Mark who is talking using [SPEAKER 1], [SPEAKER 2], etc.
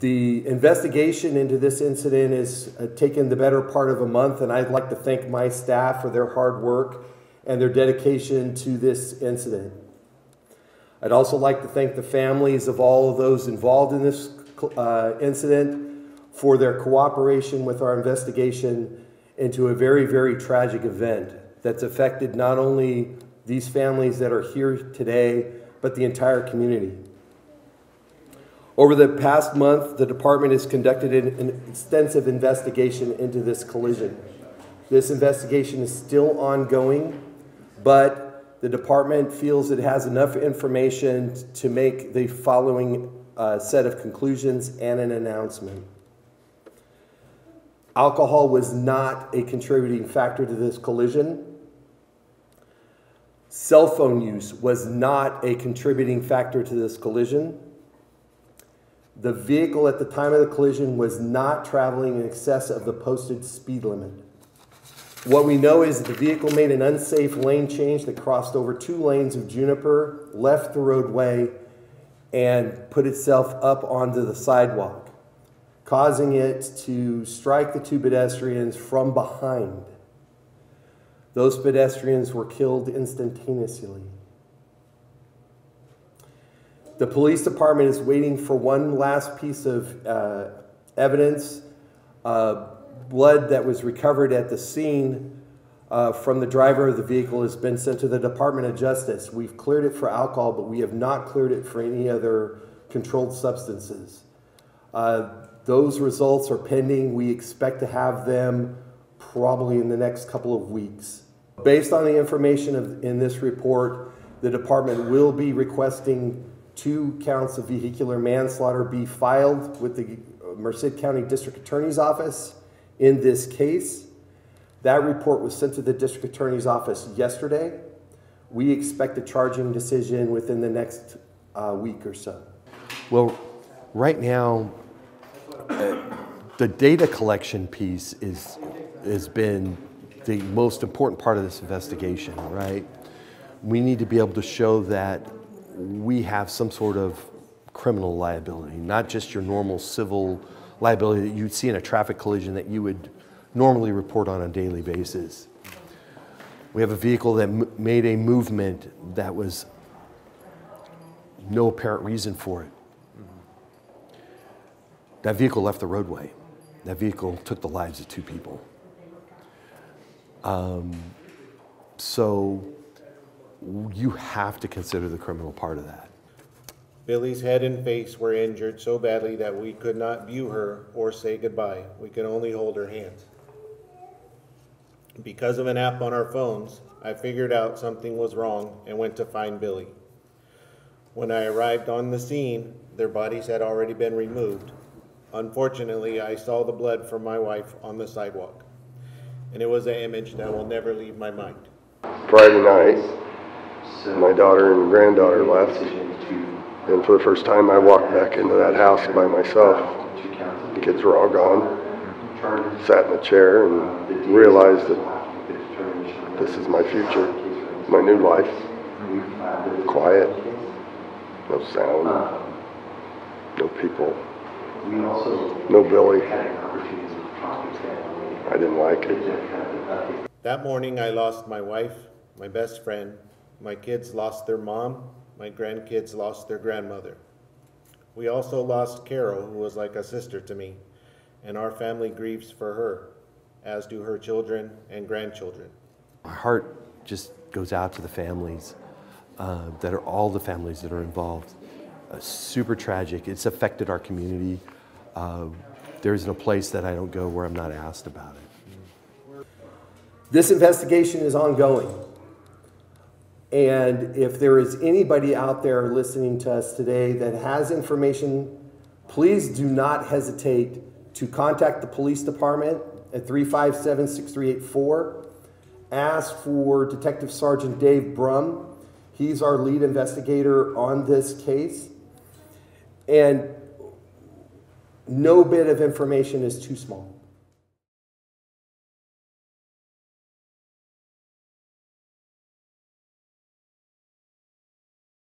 [SPEAKER 1] The investigation into this incident has uh, taken the better part of a month, and I'd like to thank my staff for their hard work and their dedication to this incident. I'd also like to thank the families of all of those involved in this uh, incident for their cooperation with our investigation into a very, very tragic event that's affected not only these families that are here today, but the entire community. Over the past month, the department has conducted an extensive investigation into this collision. This investigation is still ongoing, but the department feels it has enough information to make the following uh, set of conclusions and an announcement. Alcohol was not a contributing factor to this collision. Cell phone use was not a contributing factor to this collision. The vehicle at the time of the collision was not traveling in excess of the posted speed limit. What we know is that the vehicle made an unsafe lane change that crossed over two lanes of juniper, left the roadway, and put itself up onto the sidewalk, causing it to strike the two pedestrians from behind. Those pedestrians were killed instantaneously. The police department is waiting for one last piece of uh, evidence. Uh, blood that was recovered at the scene uh, from the driver of the vehicle has been sent to the Department of Justice. We've cleared it for alcohol, but we have not cleared it for any other controlled substances. Uh, those results are pending. We expect to have them probably in the next couple of weeks. Based on the information of, in this report, the department will be requesting two counts of vehicular manslaughter be filed with the Merced County District Attorney's Office in this case. That report was sent to the District Attorney's Office yesterday. We expect a charging decision within the next uh, week or so.
[SPEAKER 2] Well, right now, the data collection piece is has been the most important part of this investigation, right? We need to be able to show that we have some sort of criminal liability, not just your normal civil liability that you'd see in a traffic collision that you would normally report on a daily basis. We have a vehicle that made a movement that was no apparent reason for it. That vehicle left the roadway. That vehicle took the lives of two people. Um, so you have to consider the criminal part of that.
[SPEAKER 3] Billy's head and face were injured so badly that we could not view her or say goodbye. We could only hold her hands. Because of an app on our phones, I figured out something was wrong and went to find Billy. When I arrived on the scene, their bodies had already been removed. Unfortunately, I saw the blood from my wife on the sidewalk and it was an image that will never leave my mind.
[SPEAKER 4] Friday night, my daughter and granddaughter left, and for the first time I walked back into that house by myself. The kids were all gone. Sat in a chair and realized that this is my future, my new life. Quiet, no sound, no people, no Billy. I didn't like it.
[SPEAKER 3] That morning, I lost my wife, my best friend. My kids lost their mom. My grandkids lost their grandmother. We also lost Carol, who was like a sister to me, and our family grieves for her, as do her children and grandchildren.
[SPEAKER 2] My heart just goes out to the families uh, that are all the families that are involved. Uh, super tragic. It's affected our community. Uh, there isn't a place that I don't go where I'm not asked about it.
[SPEAKER 1] This investigation is ongoing. And if there is anybody out there listening to us today that has information, please do not hesitate to contact the police department at 357 6384. Ask for Detective Sergeant Dave Brum. He's our lead investigator on this case. And no bit of information is too small.